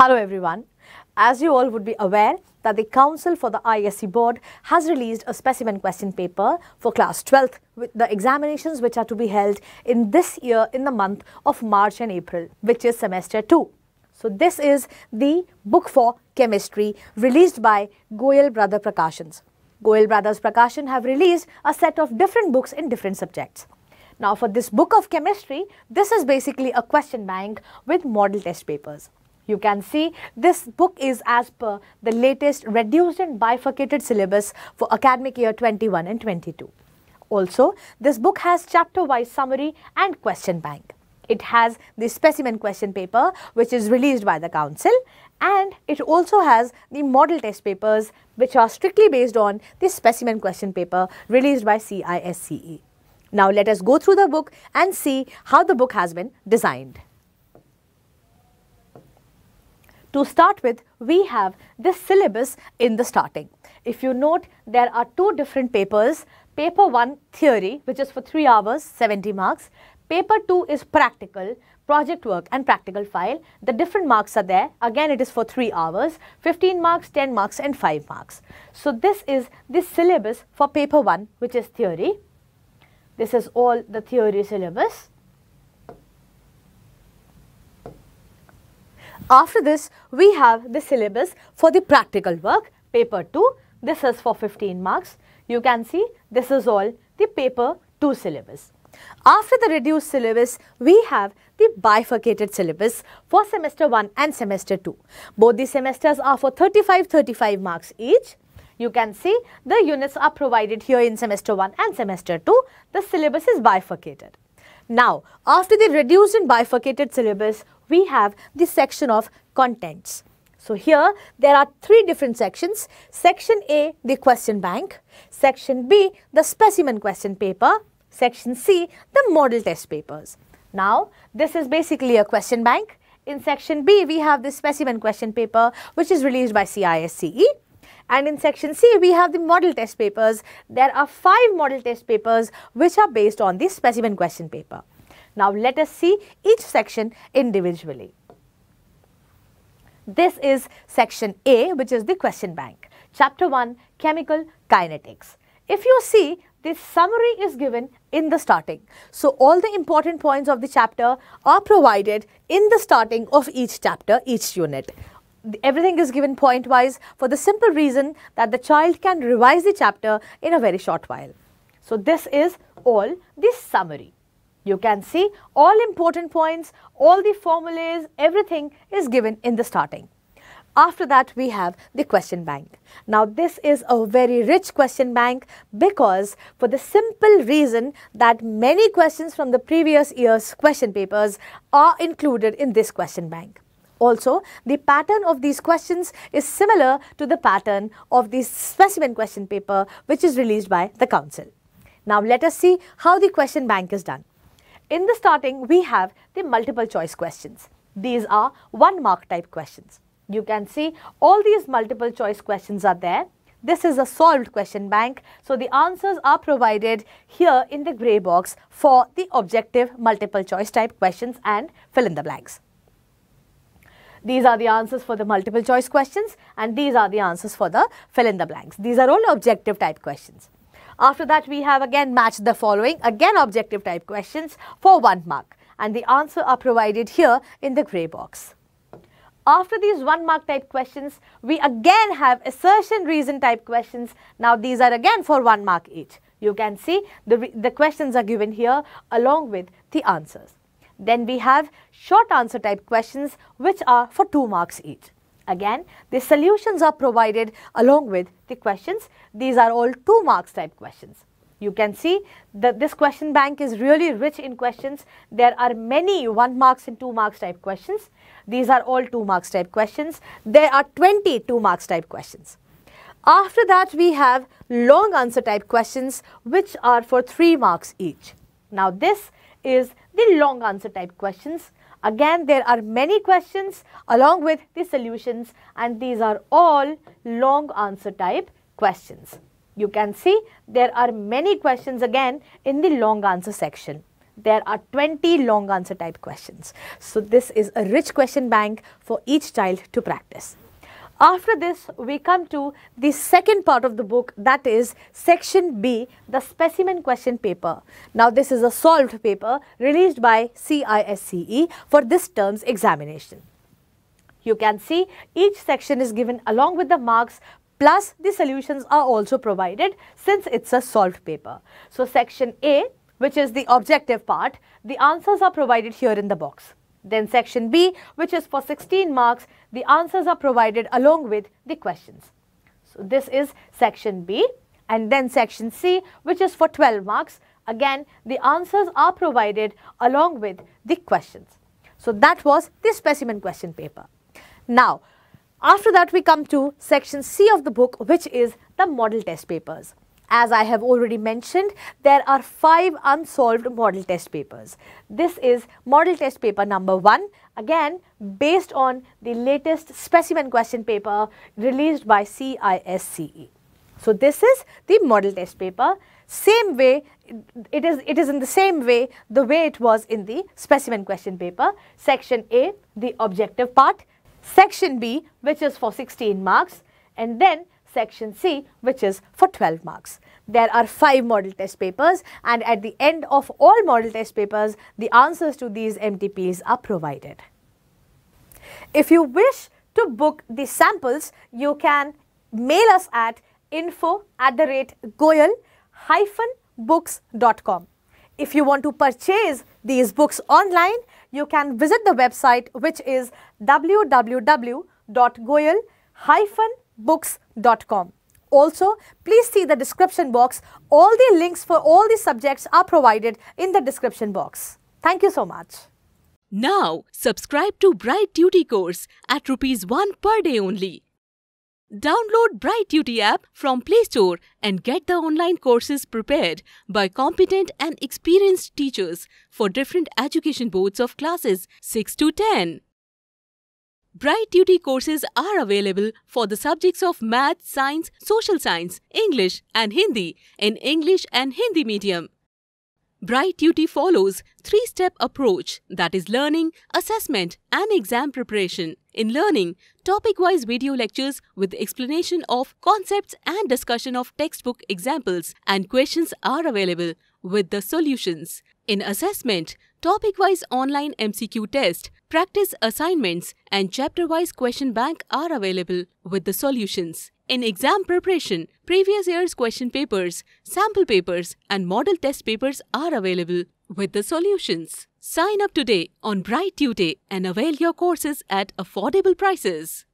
Hello everyone. As you all would be aware that the Council for the ISC board has released a specimen question paper for class 12th with the examinations which are to be held in this year in the month of March and April which is semester 2. So this is the book for chemistry released by Goyal Brother Prakashans. Goyal Brothers Prakashan have released a set of different books in different subjects. Now for this book of chemistry, this is basically a question bank with model test papers. You can see this book is as per the latest reduced and bifurcated syllabus for academic year 21 and 22. Also, this book has chapter-wise summary and question bank. It has the specimen question paper which is released by the council and it also has the model test papers which are strictly based on the specimen question paper released by CISCE. Now let us go through the book and see how the book has been designed. To start with, we have this syllabus in the starting. If you note, there are two different papers. Paper 1 theory, which is for 3 hours, 70 marks. Paper 2 is practical, project work and practical file. The different marks are there. Again, it is for 3 hours, 15 marks, 10 marks and 5 marks. So, this is the syllabus for paper 1, which is theory. This is all the theory syllabus. After this, we have the syllabus for the practical work, paper 2. This is for 15 marks. You can see this is all the paper 2 syllabus. After the reduced syllabus, we have the bifurcated syllabus for semester 1 and semester 2. Both the semesters are for 35-35 marks each. You can see the units are provided here in semester 1 and semester 2. The syllabus is bifurcated. Now, after the reduced and bifurcated syllabus, we have the section of contents. So here there are three different sections. Section A, the question bank. Section B, the specimen question paper. Section C, the model test papers. Now, this is basically a question bank. In section B, we have the specimen question paper which is released by CISCE. And in section C, we have the model test papers. There are five model test papers which are based on the specimen question paper. Now let us see each section individually. This is section A which is the question bank. Chapter 1 Chemical Kinetics. If you see this summary is given in the starting. So all the important points of the chapter are provided in the starting of each chapter, each unit. Everything is given point wise for the simple reason that the child can revise the chapter in a very short while. So this is all the summary. You can see all important points, all the formulas, everything is given in the starting. After that, we have the question bank. Now, this is a very rich question bank because for the simple reason that many questions from the previous year's question papers are included in this question bank. Also, the pattern of these questions is similar to the pattern of the specimen question paper which is released by the council. Now, let us see how the question bank is done. In the starting, we have the multiple choice questions. These are one mark type questions. You can see all these multiple choice questions are there. This is a solved question bank. So, the answers are provided here in the grey box for the objective multiple choice type questions and fill in the blanks. These are the answers for the multiple choice questions and these are the answers for the fill in the blanks. These are all objective type questions. After that, we have again matched the following, again objective type questions for one mark and the answer are provided here in the grey box. After these one mark type questions, we again have assertion reason type questions. Now these are again for one mark each. You can see the, the questions are given here along with the answers. Then we have short answer type questions which are for two marks each. Again, the solutions are provided along with the questions. These are all 2 marks type questions. You can see that this question bank is really rich in questions. There are many 1 marks and 2 marks type questions. These are all 2 marks type questions. There are 20 2 marks type questions. After that, we have long answer type questions which are for 3 marks each. Now, this is the long answer type questions Again, there are many questions along with the solutions and these are all long answer type questions. You can see there are many questions again in the long answer section. there are 20 long answer type questions. So this is a rich question bank for each child to practice. After this, we come to the second part of the book that is section B, the specimen question paper. Now this is a solved paper released by CISCE for this term's examination. You can see each section is given along with the marks plus the solutions are also provided since it's a solved paper. So section A which is the objective part, the answers are provided here in the box. Then section B, which is for 16 marks, the answers are provided along with the questions. So this is section B and then section C, which is for 12 marks. Again, the answers are provided along with the questions. So that was the specimen question paper. Now, after that we come to section C of the book, which is the model test papers. As I have already mentioned, there are five unsolved model test papers. This is model test paper number one, again based on the latest specimen question paper released by CISCE. So this is the model test paper. Same way, it is, it is in the same way, the way it was in the specimen question paper. Section A, the objective part. Section B, which is for 16 marks. And then section C which is for 12 marks. There are 5 model test papers and at the end of all model test papers the answers to these MTPs are provided. If you wish to book the samples you can mail us at info at the rate goyal books.com. If you want to purchase these books online you can visit the website which is www.goyal-books.com books.com. Also, please see the description box. All the links for all the subjects are provided in the description box. Thank you so much. Now, subscribe to BrightTutee course at rupees 1 per day only. Download BrightTutee app from Play Store and get the online courses prepared by competent and experienced teachers for different education boards of classes 6 to 10. BrightTutee courses are available for the subjects of Math, Science, Social Science, English and Hindi in English and Hindi medium. BrightTutee follows three-step approach that is learning, assessment and exam preparation. In learning, topic-wise video lectures with explanation of concepts and discussion of textbook examples and questions are available with the solutions. In assessment, topic-wise online MCQ test, practice assignments and chapter-wise question bank are available with the solutions. In exam preparation, previous year's question papers, sample papers and model test papers are available with the solutions. Sign up today on BrightTutee and avail your courses at affordable prices.